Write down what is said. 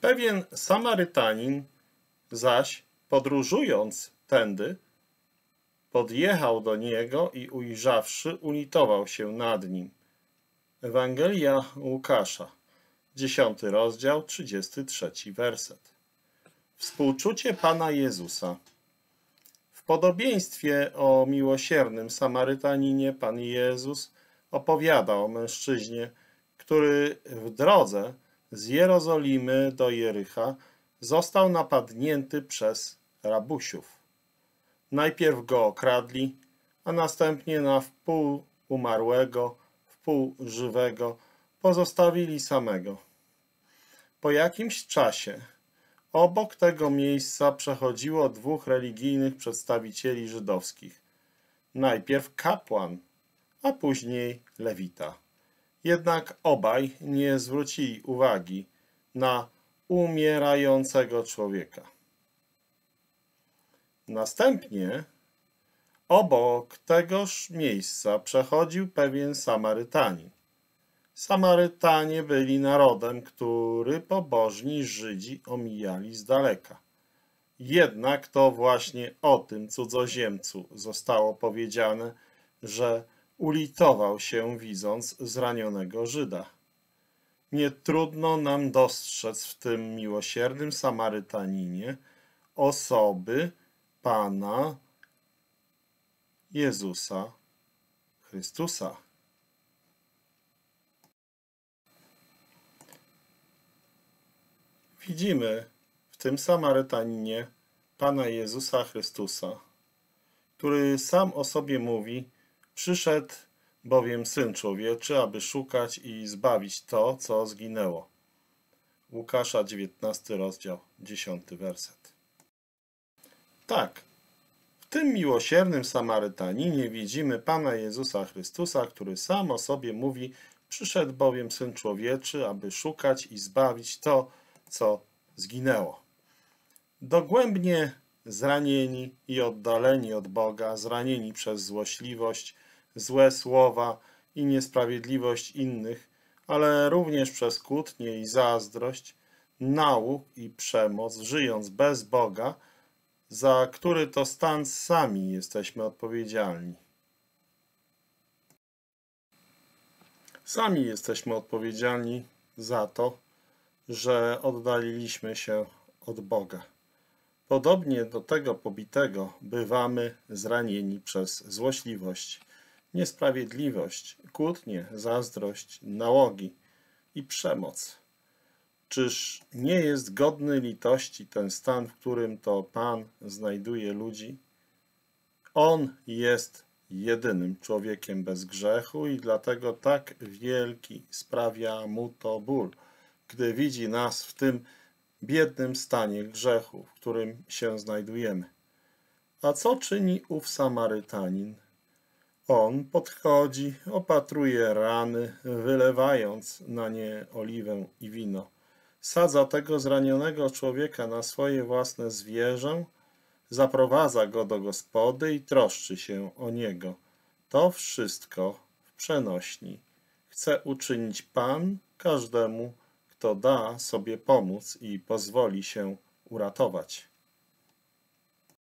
Pewien Samarytanin zaś, podróżując tędy, podjechał do niego i ujrzawszy, ulitował się nad nim. Ewangelia Łukasza, 10 rozdział, 33 werset. Współczucie Pana Jezusa. W podobieństwie o miłosiernym Samarytaninie Pan Jezus opowiada o mężczyźnie, który w drodze z Jerozolimy do Jericha został napadnięty przez rabusiów. Najpierw go okradli, a następnie na wpół umarłego, wpół żywego pozostawili samego. Po jakimś czasie obok tego miejsca przechodziło dwóch religijnych przedstawicieli żydowskich. Najpierw kapłan, a później lewita. Jednak obaj nie zwrócili uwagi na umierającego człowieka. Następnie obok tegoż miejsca przechodził pewien Samarytanin. Samarytanie byli narodem, który pobożni Żydzi omijali z daleka. Jednak to właśnie o tym cudzoziemcu zostało powiedziane, że ulitował się widząc zranionego Żyda. Nie trudno nam dostrzec w tym miłosiernym Samarytaninie osoby Pana Jezusa Chrystusa. Widzimy w tym Samarytaninie Pana Jezusa Chrystusa, który sam o sobie mówi, przyszedł bowiem Syn Człowieczy, aby szukać i zbawić to, co zginęło. Łukasza 19 rozdział, 10 werset. Tak, w tym miłosiernym Samarytaninie widzimy Pana Jezusa Chrystusa, który sam o sobie mówi, przyszedł bowiem Syn Człowieczy, aby szukać i zbawić to, co zginęło. Dogłębnie zranieni i oddaleni od Boga, zranieni przez złośliwość, złe słowa i niesprawiedliwość innych, ale również przez kłótnię i zazdrość, nauk i przemoc, żyjąc bez Boga, za który to stan sami jesteśmy odpowiedzialni. Sami jesteśmy odpowiedzialni za to, że oddaliliśmy się od Boga. Podobnie do tego pobitego bywamy zranieni przez złośliwość, niesprawiedliwość, kłótnie, zazdrość, nałogi i przemoc. Czyż nie jest godny litości ten stan, w którym to Pan znajduje ludzi? On jest jedynym człowiekiem bez grzechu i dlatego tak wielki sprawia mu to ból, gdy widzi nas w tym biednym stanie grzechu, w którym się znajdujemy. A co czyni ów Samarytanin? On podchodzi, opatruje rany, wylewając na nie oliwę i wino. Sadza tego zranionego człowieka na swoje własne zwierzę, zaprowadza go do gospody i troszczy się o niego. To wszystko w przenośni. Chce uczynić Pan każdemu, kto da sobie pomóc i pozwoli się uratować.